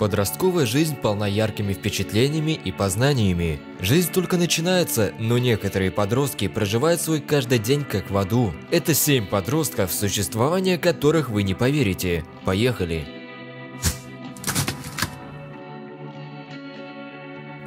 Подростковая жизнь полна яркими впечатлениями и познаниями. Жизнь только начинается, но некоторые подростки проживают свой каждый день как в аду. Это 7 подростков, существование которых вы не поверите. Поехали!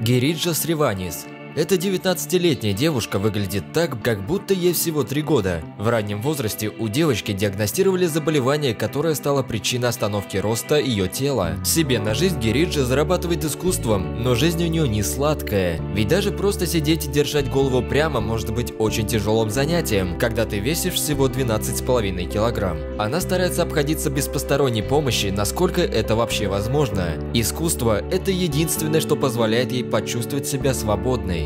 Гериджа Сриванис эта 19-летняя девушка выглядит так, как будто ей всего 3 года. В раннем возрасте у девочки диагностировали заболевание, которое стало причиной остановки роста ее тела. Себе на жизнь Гериджа зарабатывает искусством, но жизнь у нее не сладкая. Ведь даже просто сидеть и держать голову прямо может быть очень тяжелым занятием, когда ты весишь всего 12,5 килограмм. Она старается обходиться без посторонней помощи, насколько это вообще возможно. Искусство – это единственное, что позволяет ей почувствовать себя свободной.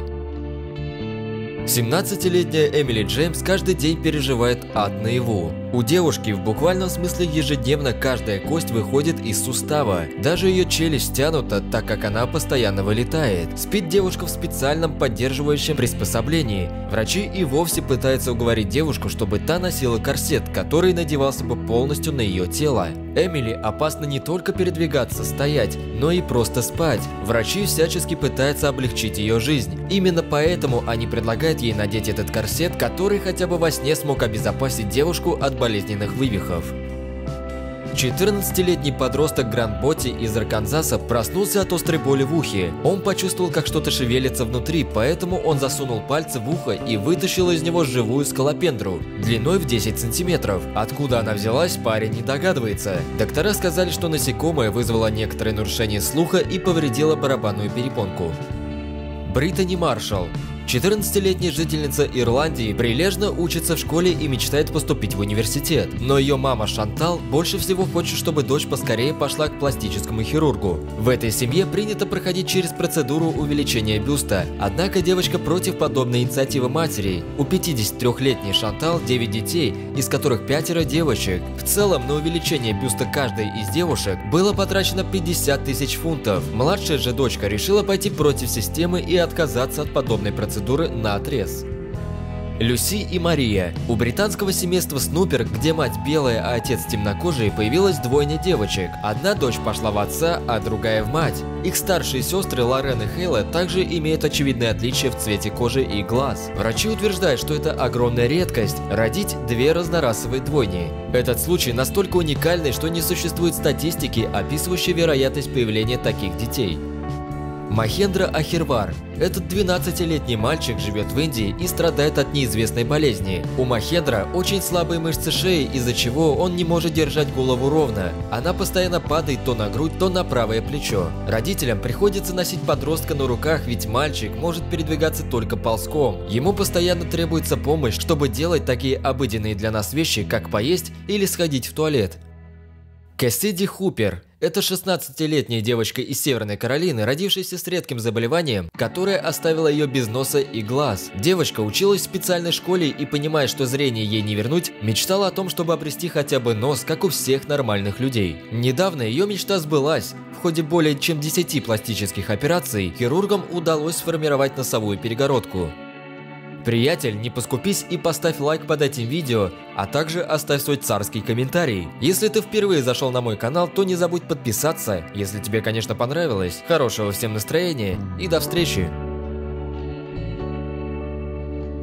17-летняя Эмили Джеймс каждый день переживает ад наяву. У девушки в буквальном смысле ежедневно каждая кость выходит из сустава. Даже ее челюсть стянута, так как она постоянно вылетает. Спит девушка в специальном поддерживающем приспособлении. Врачи и вовсе пытаются уговорить девушку, чтобы та носила корсет, который надевался бы полностью на ее тело. Эмили опасно не только передвигаться, стоять, но и просто спать. Врачи всячески пытаются облегчить ее жизнь. Именно поэтому они предлагают ей надеть этот корсет, который хотя бы во сне смог обезопасить девушку от болезненных вывихов. 14-летний подросток Гранд Ботти из Арканзаса проснулся от острой боли в ухе. Он почувствовал, как что-то шевелится внутри, поэтому он засунул пальцы в ухо и вытащил из него живую скалопендру, длиной в 10 сантиметров. Откуда она взялась, парень не догадывается. Доктора сказали, что насекомое вызвало некоторые нарушения слуха и повредило барабанную перепонку. Британи Маршалл 14-летняя жительница Ирландии прилежно учится в школе и мечтает поступить в университет. Но ее мама Шантал больше всего хочет, чтобы дочь поскорее пошла к пластическому хирургу. В этой семье принято проходить через процедуру увеличения бюста, однако девочка против подобной инициативы матери. У 53-летней Шантал 9 детей, из которых пятеро девочек. В целом на увеличение бюста каждой из девушек было потрачено 50 тысяч фунтов. Младшая же дочка решила пойти против системы и отказаться от подобной процедуры процедуры на отрез. Люси и Мария. У британского семейства Снупер, где мать белая, а отец темнокожий, появилась двойня девочек. Одна дочь пошла в отца, а другая в мать. Их старшие сестры Лорен и Хейла также имеют очевидные отличия в цвете кожи и глаз. Врачи утверждают, что это огромная редкость – родить две разнорасовые двойни. Этот случай настолько уникальный, что не существует статистики, описывающей вероятность появления таких детей. Махендра Ахирвар. Этот 12-летний мальчик живет в Индии и страдает от неизвестной болезни. У Махендра очень слабые мышцы шеи, из-за чего он не может держать голову ровно. Она постоянно падает то на грудь, то на правое плечо. Родителям приходится носить подростка на руках, ведь мальчик может передвигаться только ползком. Ему постоянно требуется помощь, чтобы делать такие обыденные для нас вещи, как поесть или сходить в туалет. Кассиди Хупер это 16-летняя девочка из Северной Каролины, родившаяся с редким заболеванием, которое оставило ее без носа и глаз. Девочка училась в специальной школе и, понимая, что зрение ей не вернуть, мечтала о том, чтобы обрести хотя бы нос, как у всех нормальных людей. Недавно ее мечта сбылась. В ходе более чем 10 пластических операций хирургам удалось сформировать носовую перегородку. Приятель, не поскупись и поставь лайк под этим видео, а также оставь свой царский комментарий. Если ты впервые зашел на мой канал, то не забудь подписаться, если тебе, конечно, понравилось. Хорошего всем настроения и до встречи!